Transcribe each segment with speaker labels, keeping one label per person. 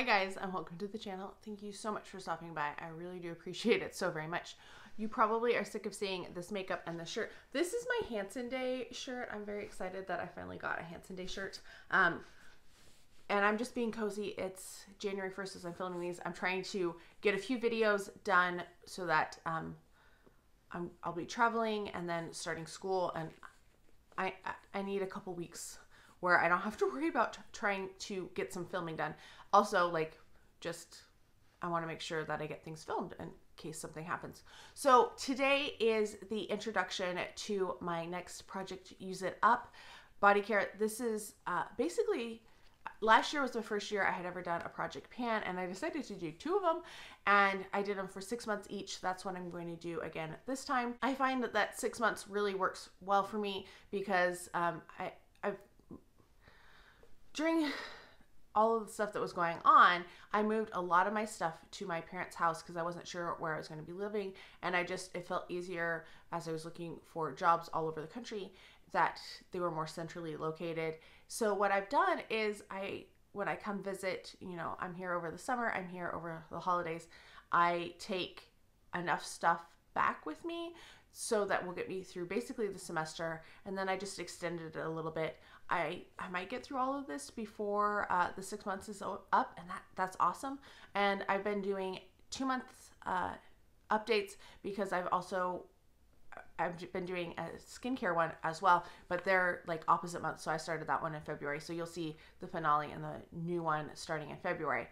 Speaker 1: Hi guys and welcome to the channel. Thank you so much for stopping by. I really do appreciate it so very much. You probably are sick of seeing this makeup and this shirt. This is my Hanson Day shirt. I'm very excited that I finally got a Hanson Day shirt. Um, and I'm just being cozy. It's January 1st as I'm filming these. I'm trying to get a few videos done so that um, I'm, I'll be traveling and then starting school and I, I need a couple weeks where I don't have to worry about trying to get some filming done. Also, like, just I want to make sure that I get things filmed in case something happens. So today is the introduction to my next project, Use It Up Body Care. This is uh, basically last year was the first year I had ever done a project pan and I decided to do two of them and I did them for six months each. That's what I'm going to do again this time. I find that that six months really works well for me because um, I, I've during all of the stuff that was going on, I moved a lot of my stuff to my parents' house because I wasn't sure where I was going to be living. And I just, it felt easier as I was looking for jobs all over the country that they were more centrally located. So what I've done is I, when I come visit, you know, I'm here over the summer, I'm here over the holidays, I take enough stuff back with me so that will get me through basically the semester and then I just extended it a little bit. I I might get through all of this before uh, the six months is up and that that's awesome. And I've been doing two months uh, updates because I've also I've been doing a skincare one as well, but they're like opposite months. So I started that one in February. So you'll see the finale and the new one starting in February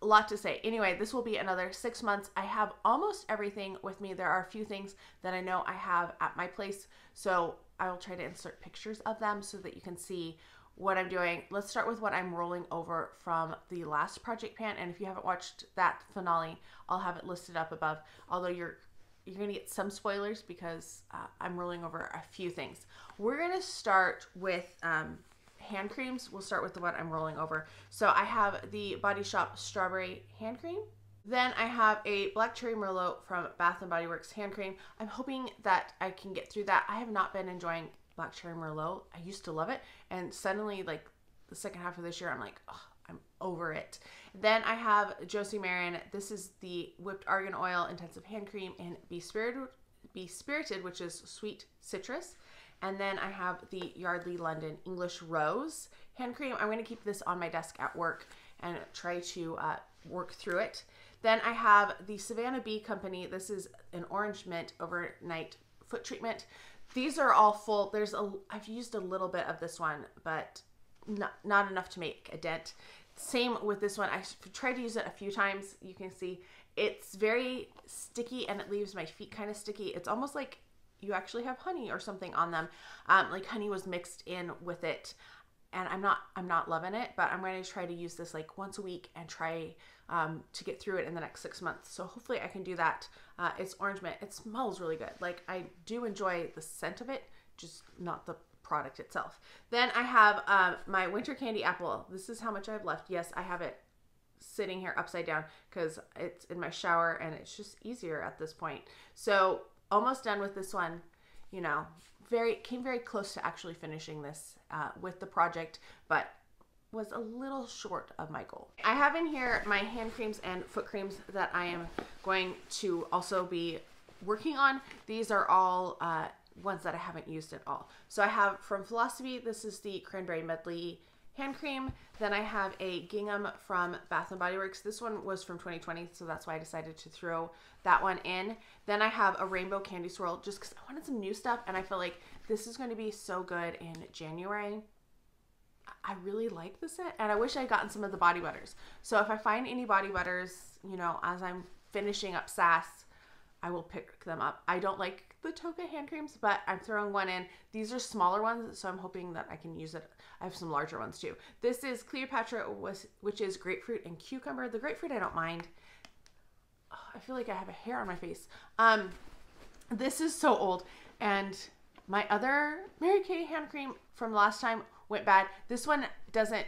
Speaker 1: a lot to say. Anyway, this will be another six months. I have almost everything with me. There are a few things that I know I have at my place, so I will try to insert pictures of them so that you can see what I'm doing. Let's start with what I'm rolling over from the last project pan, and if you haven't watched that finale, I'll have it listed up above. Although you're you're gonna get some spoilers because uh, I'm rolling over a few things. We're gonna start with um, hand creams. We'll start with the one I'm rolling over. So I have the Body Shop Strawberry Hand Cream. Then I have a Black Cherry Merlot from Bath & Body Works hand cream. I'm hoping that I can get through that. I have not been enjoying Black Cherry Merlot. I used to love it. And suddenly, like, the second half of this year, I'm like, oh, I'm over it. Then I have Josie Maran. This is the Whipped Argan Oil Intensive Hand Cream in Be Spirited, Be Spirited which is sweet citrus. And then I have the Yardley London English Rose hand cream. I'm going to keep this on my desk at work and try to uh, work through it. Then I have the Savannah Bee Company. This is an orange mint overnight foot treatment. These are all full. There's a I've used a little bit of this one, but not, not enough to make a dent. Same with this one. I tried to use it a few times. You can see it's very sticky and it leaves my feet kind of sticky. It's almost like you actually have honey or something on them. Um, like honey was mixed in with it and I'm not I'm not loving it, but I'm going to try to use this like once a week and try um, to get through it in the next six months. So hopefully I can do that. Uh, it's orange mint. It smells really good. Like I do enjoy the scent of it, just not the product itself. Then I have um, my winter candy apple. This is how much I've left. Yes, I have it sitting here upside down because it's in my shower and it's just easier at this point. So almost done with this one. You know, very came very close to actually finishing this uh, with the project, but was a little short of my goal. I have in here my hand creams and foot creams that I am going to also be working on. These are all uh, ones that I haven't used at all. So I have from Philosophy, this is the Cranberry Medley hand cream. Then I have a gingham from Bath & Body Works. This one was from 2020, so that's why I decided to throw that one in. Then I have a rainbow candy swirl just because I wanted some new stuff and I feel like this is going to be so good in January. I really like the scent and I wish I would gotten some of the body butters. So if I find any body butters, you know, as I'm finishing up SAS, I will pick them up. I don't like the Tocca hand creams, but I'm throwing one in. These are smaller ones, so I'm hoping that I can use it. I have some larger ones too. This is Cleopatra, which is grapefruit and cucumber. The grapefruit I don't mind. Oh, I feel like I have a hair on my face. Um, this is so old, and my other Mary Kay hand cream from last time went bad. This one doesn't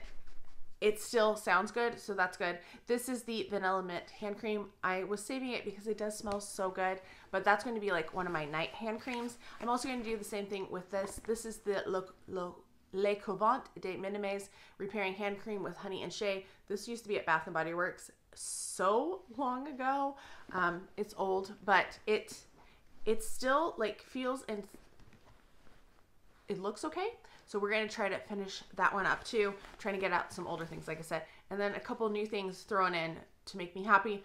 Speaker 1: it still sounds good, so that's good. This is the Vanilla Mint hand cream. I was saving it because it does smell so good, but that's going to be like one of my night hand creams. I'm also going to do the same thing with this. This is the Le, Le, Le Couvent de Minimes Repairing Hand Cream with Honey and Shea. This used to be at Bath Body Works so long ago. Um, it's old, but it it still like feels and it looks okay. So we're gonna try to finish that one up too. Trying to get out some older things, like I said, and then a couple new things thrown in to make me happy.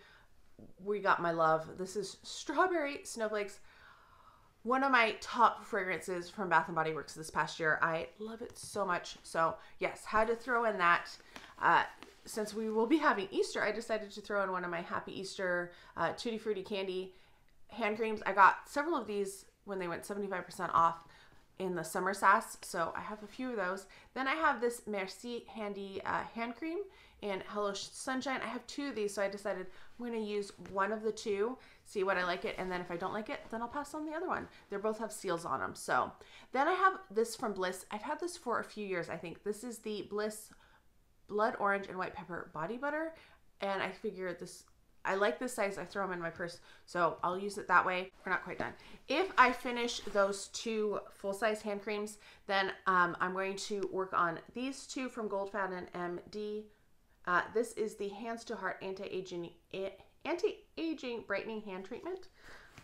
Speaker 1: We got my love. This is strawberry snowflakes one of my top fragrances from Bath and Body Works this past year. I love it so much. So yes, had to throw in that. Uh, since we will be having Easter, I decided to throw in one of my Happy Easter uh, Tutti Frutti Candy hand creams. I got several of these when they went 75% off in the summer SAS. So I have a few of those. Then I have this Merci Handy uh, hand cream and Hello Sunshine. I have two of these, so I decided I'm going to use one of the two, see what I like it, and then if I don't like it, then I'll pass on the other one. They both have seals on them. So then I have this from Bliss. I've had this for a few years, I think. This is the Bliss Blood Orange and White Pepper Body Butter, and I figure this I like this size. I throw them in my purse, so I'll use it that way. We're not quite done. If I finish those two full-size hand creams, then um, I'm going to work on these two from Goldfaden MD uh, this is the Hands to Heart Anti-Aging Anti-Aging Brightening Hand Treatment.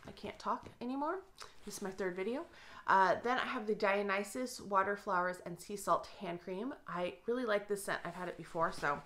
Speaker 1: I can't talk anymore. This is my third video. Uh, then I have the Dionis Water Flowers and Sea Salt Hand Cream. I really like this scent. I've had it before, so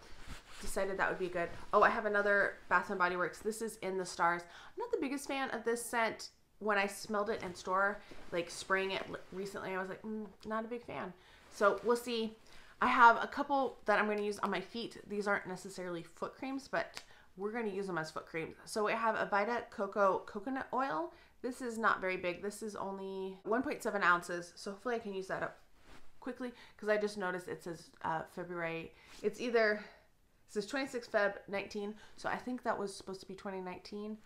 Speaker 1: decided that would be good. Oh, I have another Bath and Body Works. This is In the Stars. I'm not the biggest fan of this scent. When I smelled it in store, like spraying it recently, I was like, mm, not a big fan. So we'll see I have a couple that I'm going to use on my feet. These aren't necessarily foot creams, but we're going to use them as foot creams. So I have a Vita Coco coconut oil. This is not very big. This is only 1.7 ounces. So hopefully I can use that up quickly because I just noticed it says uh, February. It's either, it says 26 Feb 19. So I think that was supposed to be 2019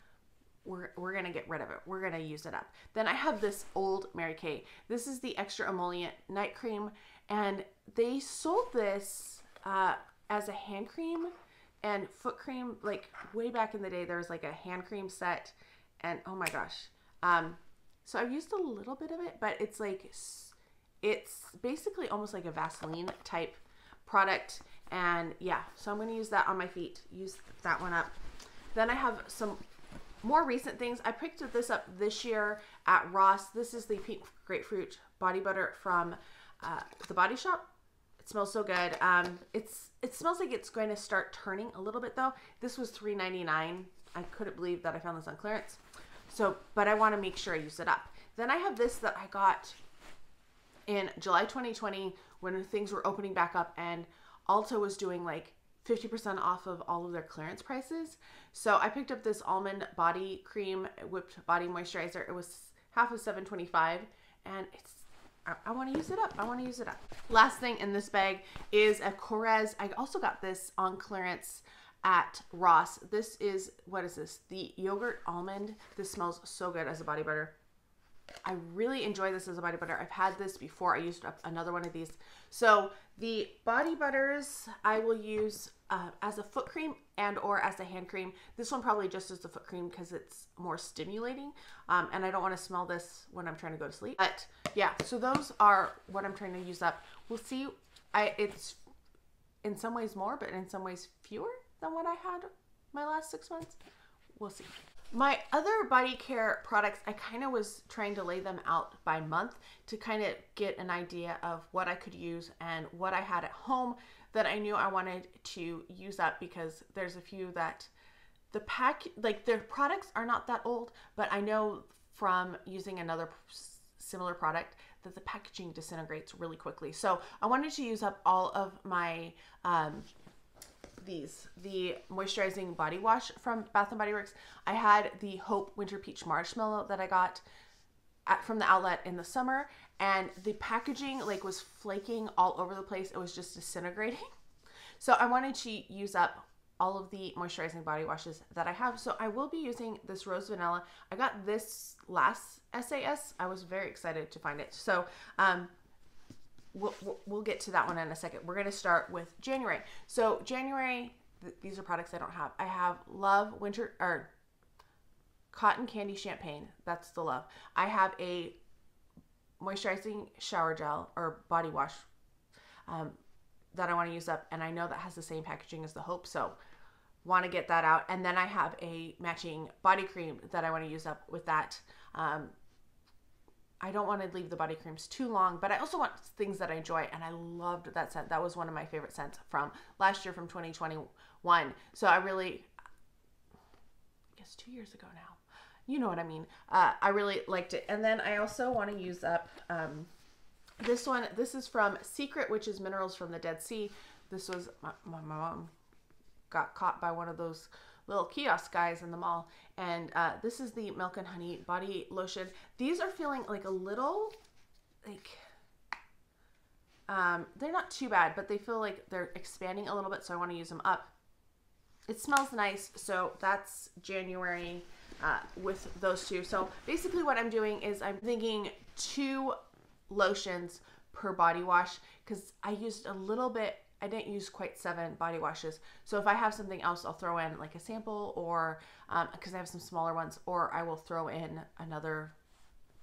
Speaker 1: we're, we're gonna get rid of it. We're gonna use it up. Then I have this old Mary Kay. This is the extra emollient night cream and they sold this uh, as a hand cream and foot cream like way back in the day there was like a hand cream set and oh my gosh um so i've used a little bit of it but it's like it's basically almost like a vaseline type product and yeah so i'm going to use that on my feet use that one up. Then i have some more recent things. I picked this up this year at ross. This is the pink grapefruit body butter from uh, the Body Shop. Smells so good. Um, it's it smells like it's going to start turning a little bit though. This was $3.99. I couldn't believe that I found this on clearance. So, but I want to make sure I use it up. Then I have this that I got in July 2020 when things were opening back up and Ulta was doing like 50% off of all of their clearance prices. So I picked up this almond body cream whipped body moisturizer. It was half of 725 and it's I, want to use it up. I want to use it up. Last thing in this bag is a Korres. I also got this on clearance at Ross. This is, what is this? The yogurt almond. This smells so good as a body butter. I really enjoy this as a body butter. I've had this before. I used up another one of these. So the body butters I will use uh, as a foot cream and or as a hand cream. This one probably just as a foot cream because it's more stimulating. Um, and I don't want to smell this when I'm trying to go to sleep. But yeah, so those are what I'm trying to use up. We'll see. I It's in some ways more, but in some ways fewer than what I had my last six months. We'll see. My other body care products, I kind of was trying to lay them out by month to kind of get an idea of what I could use and what I had at home that I knew I wanted to use up because there's a few that the pack, like their products are not that old, but I know from using another similar product that the packaging disintegrates really quickly. So I wanted to use up all of my um, these the moisturizing body wash from Bath and Body Works. I had the Hope Winter Peach Marshmallow that I got at, from the outlet in the summer, and the packaging like was flaking all over the place. It was just disintegrating. So I wanted to use up all of the moisturizing body washes that I have. So I will be using this Rose Vanilla. I got this last SAS. I was very excited to find it. So um, we'll, we'll get to that one in a second. We're going to start with January. So January, th- these are products I don't have. I have Love Winter or Cotton Candy Champagne. That's the Love. I have a moisturizing shower gel or body wash um, that I want to use up, and I know that has the same packaging as the Hope, so want to get that out. And then I have a matching body cream that I want to use up with that. Um, I don't want to leave the body creams too long, but I also want things that I enjoy. And I loved that scent. That was one of my favorite scents from last year, from 2021. So I really, I guess two years ago now. You know what I mean. Uh, I really liked it. And then I also want to use up um, this one. This is from Secret, which is minerals from the Dead Sea. This was my, my mom got caught by one of those little kiosk guys in the mall. And uh, this is the Milk and Honey body lotion. These are feeling like a little, like, um, they're not too bad, but they feel like they're expanding a little bit, so I want to use them up. It smells nice, so that's January uh, with those two. So basically, what I'm doing is I'm thinking two lotions per body wash because I used a little bit I didn't use quite seven body washes. So if I have something else, I'll throw in like a sample or because um, I have some smaller ones, or I will throw in another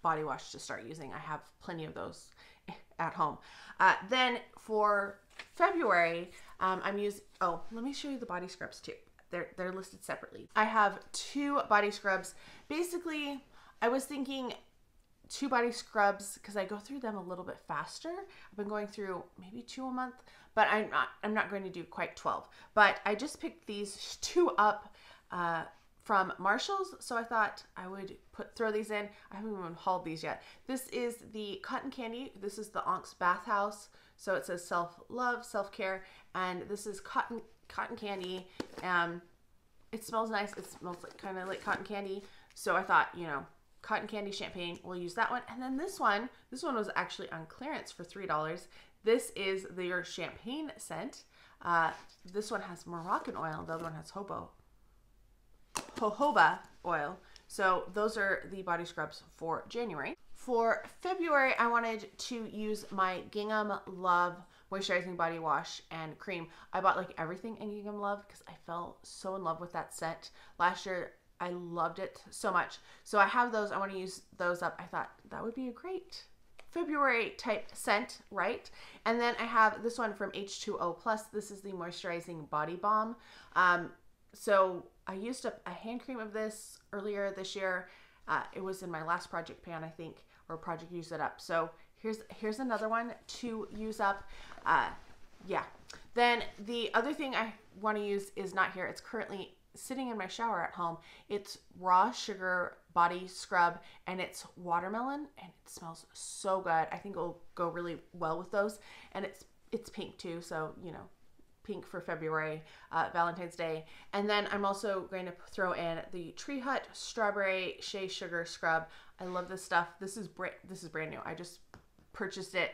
Speaker 1: body wash to start using. I have plenty of those at home. Uh, then for February, um, I'm using, oh, let me show you the body scrubs too. They're, they're listed separately. I have two body scrubs. Basically, I was thinking two body scrubs because I go through them a little bit faster. I've been going through maybe two a month, but I'm not I'm not going to do quite 12. But I just picked these two up uh, from Marshalls, so I thought I would put throw these in. I haven't even hauled these yet. This is the cotton candy. This is the Onyx Bathhouse. So it says self love, self care, and this is cotton cotton candy. Um, it smells nice. It smells like kind of like cotton candy. So I thought, you know, cotton candy champagne. We'll use that one. And then this one, this one was actually on clearance for $3. This is their champagne scent. Uh, this one has Moroccan oil. The other one has hobo, jojoba oil. So those are the body scrubs for January. For February, I wanted to use my Gingham Love moisturizing body wash and cream. I bought like everything in Gingham Love because I fell so in love with that scent. Last year, I loved it so much. So I have those. I want to use those up. I thought that would be a great February type scent, right? And then I have this one from H2O Plus. This is the moisturizing body balm. Um, so I used up a hand cream of this earlier this year. Uh, it was in my last project pan, I think, or project use it up. So here's here's another one to use up. Uh, yeah. Then the other thing I want to use is not here. It's currently sitting in my shower at home. It's raw sugar body scrub and it's watermelon and it smells so good. I think it'll go really well with those. And it's it's pink too, so you know, pink for February, uh, Valentine's Day. And then I'm also going to throw in the Tree Hut Strawberry Shea Sugar Scrub. I love this stuff. This is brand this is brand new. I just purchased it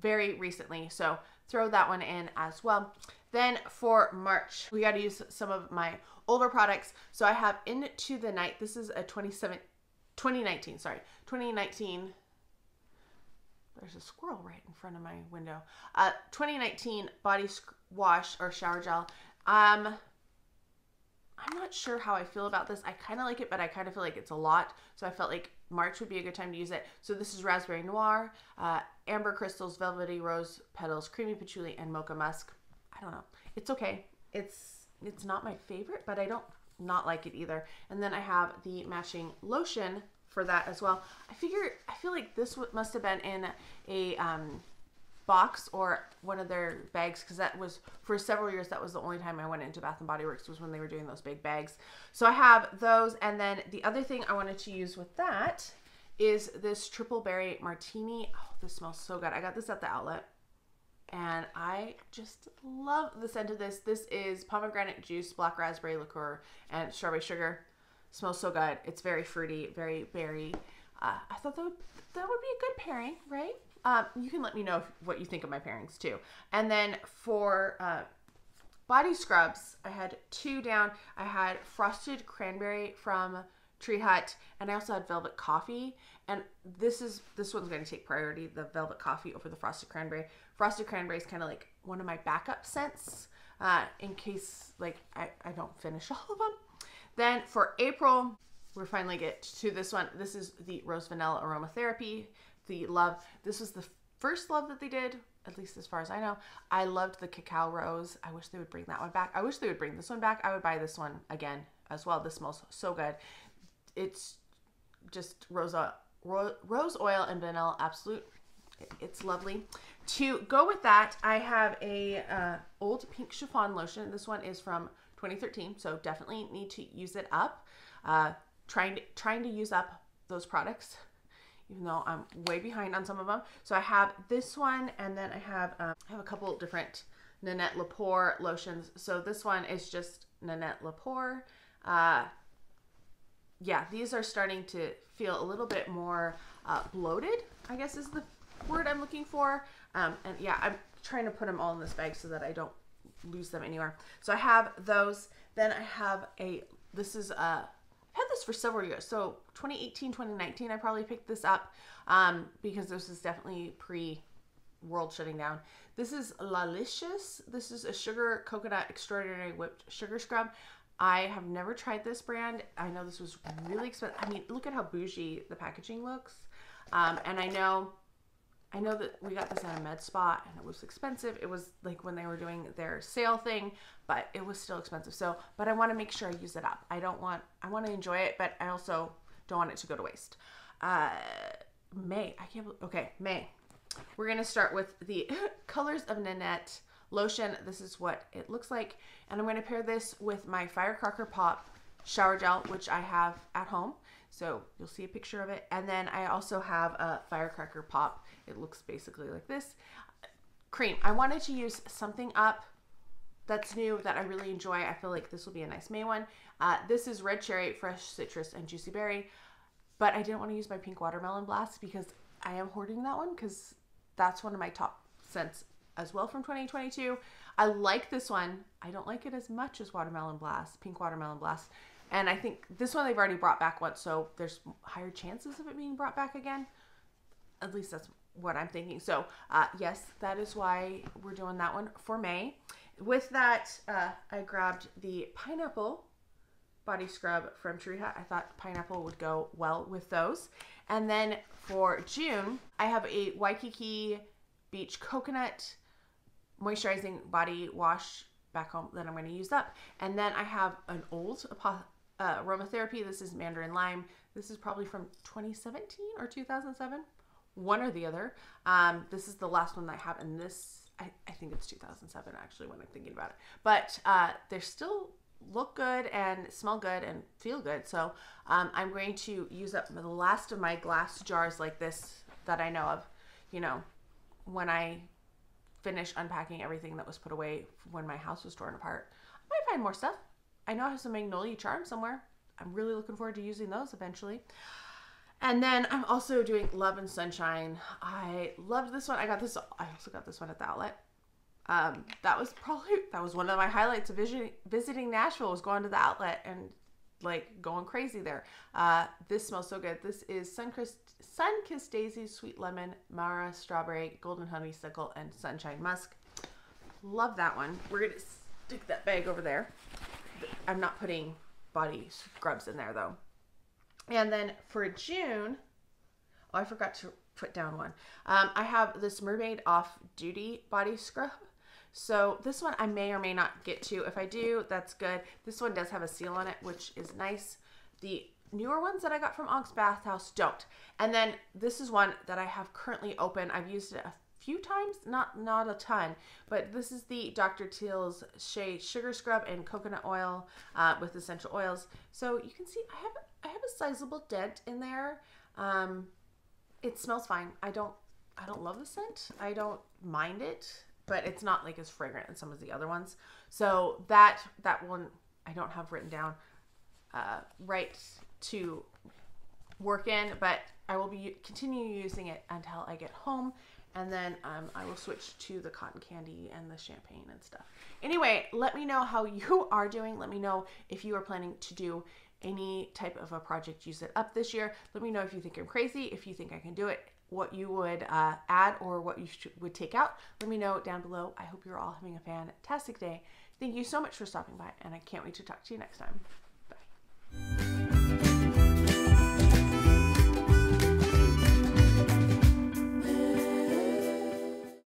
Speaker 1: very recently, so throw that one in as well. Then for March, we got to use some of my older products. So I have Into the Night. This is a 27, 2019, sorry, 2019. There's a squirrel right in front of my window. Uh, 2019 body wash or shower gel. Um, I'm not sure how I feel about this. I kind of like it, but I kind of feel like it's a lot. So I felt like March would be a good time to use it. So this is Raspberry Noir, uh, Amber Crystals, Velvety Rose Petals, Creamy Patchouli, and Mocha Musk. I don't know. It's okay. It's it's not my favorite, but I don't not like it either. And then I have the matching lotion for that as well. I figure I feel like this must have been in a um, box or one of their bags because that was for several years that was the only time I went into Bath and Body Works was when they were doing those big bags. So I have those and then the other thing I wanted to use with that is this triple berry martini. Oh, this smells so good. I got this at the outlet and I just love the scent of this. This is pomegranate juice, black raspberry liqueur, and strawberry sugar. Smells so good. It's very fruity, very berry. Uh, I thought that would that would be a good pairing, right? Um, you can let me know if, what you think of my pairings too. And then for uh, body scrubs, I had two down. I had frosted cranberry from Tree Hut, and I also had Velvet Coffee. And this is this one's going to take priority, the Velvet Coffee over the Frosted Cranberry. Frosted Cranberry is kind of like one of my backup scents uh, in case like I, I don't finish all of them. Then for April, we're finally get to this one. This is the Rose Vanilla Aromatherapy, the Love. This was the first Love that they did at least as far as I know. I loved the cacao rose. I wish they would bring that one back. I wish they would bring this one back. I would buy this one again as well. This smells so good. It's just rose, ro- rose oil and vanilla absolute. It's lovely. To go with that, I have a uh, old pink chiffon lotion. This one is from 2013, so definitely need to use it up. Uh, trying to trying to use up those products even though I'm way behind on some of them. So I have this one, and then I have um, I have a couple different Nanette Lepore lotions. So this one is just Nanette Lepore. Uh, yeah, these are starting to feel a little bit more uh, bloated. I guess is the word I'm looking for. Um, and yeah, I'm trying to put them all in this bag so that I don't lose them anywhere. So I have those. Then I have a. This is a had this for several years. So 2018, 2019, I probably picked this up um, because this is definitely pre world shutting down. This is Lalicious. This is a sugar coconut extraordinary whipped sugar scrub. I have never tried this brand. I know this was really expensive. I mean, look at how bougie the packaging looks. Um, and I know I know that we got this at a med spa and it was expensive. It was like when they were doing their sale thing, but it was still expensive. So, but I want to make sure I use it up. I don't want, I want to enjoy it, but I also don't want it to go to waste. Uh, May, I can't, believe, okay, May. We're going to start with the Colors of Nanette lotion. This is what it looks like. And I'm going to pair this with my Firecracker Pop shower gel, which I have at home. So you'll see a picture of it. And then I also have a Firecracker Pop. It looks basically like this. Cream. I wanted to use something up that's new that I really enjoy. I feel like this will be a nice May one. Uh, this is red cherry, fresh citrus, and juicy berry. But I didn't want to use my pink watermelon blast because I am hoarding that one because that's one of my top scents as well from 2022. I like this one. I don't like it as much as watermelon blast, pink watermelon blast. And I think this one they've already brought back once, so there's higher chances of it being brought back again. At least that's what I'm thinking. So, uh, yes, that is why we're doing that one for May. With that, uh, I grabbed the pineapple body scrub from Tree Hut. I thought pineapple would go well with those. And then for June, I have a Waikiki Beach Coconut Moisturizing Body Wash back home that I'm going to use up. And then I have an old uh, aromatherapy. This is Mandarin Lime. This is probably from 2017 or 2007, one or the other. Um, this is the last one that I have, and this I, I think it's 2007 actually when I'm thinking about it. But uh, they still look good and smell good and feel good. So um, I'm going to use up the last of my glass jars like this that I know of. You know, when I finish unpacking everything that was put away when my house was torn apart, I might find more stuff. I know I have some Magnolia Charm somewhere. I'm really looking forward to using those eventually. And then I'm also doing Love and Sunshine. I loved this one. I got this. I also got this one at the outlet. Um, that was probably that was one of my highlights of visiting, visiting Nashville was going to the outlet and like going crazy there. Uh, this smells so good. This is Sunkissed, Sunkissed Daisy, Sweet Lemon, Mara Strawberry, Golden Honeysuckle, and Sunshine Musk. Love that one. We're gonna stick that bag over there. I'm not putting body scrubs in there though. And then for June, oh, I forgot to put down one. Um, I have this Mermaid Off Duty body scrub. So this one I may or may not get to. If I do, that's good. This one does have a seal on it, which is nice. The newer ones that I got from Onyx Bathhouse don't. And then this is one that I have currently open. I've used it a few times, not not a ton, but this is the Dr. Teal's Shea Sugar Scrub and Coconut Oil uh, with essential oils. So you can see I have I have a sizable dent in there. Um, it smells fine. I don't I don't love the scent. I don't mind it, but it's not like as fragrant as some of the other ones. So that that one I don't have written down uh, right to work in, but I will be continue using it until I get home and then um, I will switch to the cotton candy and the champagne and stuff. Anyway, let me know how you are doing. Let me know if you are planning to do any type of a project use it up this year. Let me know if you think I'm crazy, if you think I can do it, what you would uh, add or what you should, would take out. Let me know down below. I hope you're all having a fantastic day. Thank you so much for stopping by, and I can't wait to talk to you next time. Bye.